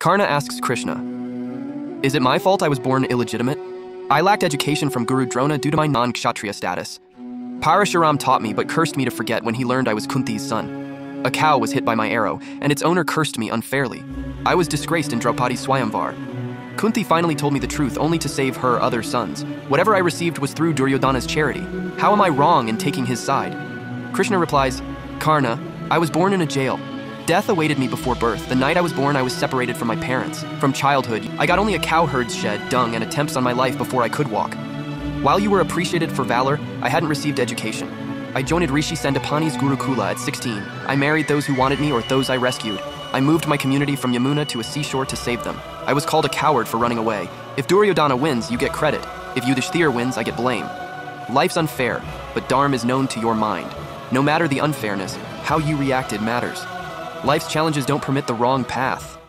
Karna asks Krishna, Is it my fault I was born illegitimate? I lacked education from Guru Drona due to my non kshatriya status. Parashuram taught me but cursed me to forget when he learned I was Kunti's son. A cow was hit by my arrow, and its owner cursed me unfairly. I was disgraced in Draupadi's Swayamvar. Kunti finally told me the truth only to save her other sons. Whatever I received was through Duryodhana's charity. How am I wrong in taking his side? Krishna replies, Karna, I was born in a jail. Death awaited me before birth. The night I was born, I was separated from my parents. From childhood, I got only a cowherd's shed, dung, and attempts on my life before I could walk. While you were appreciated for valor, I hadn't received education. I joined Rishi Sandipani's Gurukula at 16. I married those who wanted me or those I rescued. I moved my community from Yamuna to a seashore to save them. I was called a coward for running away. If Duryodhana wins, you get credit. If Yudhishthir wins, I get blame. Life's unfair, but Dharma is known to your mind. No matter the unfairness, how you reacted matters. Life's challenges don't permit the wrong path.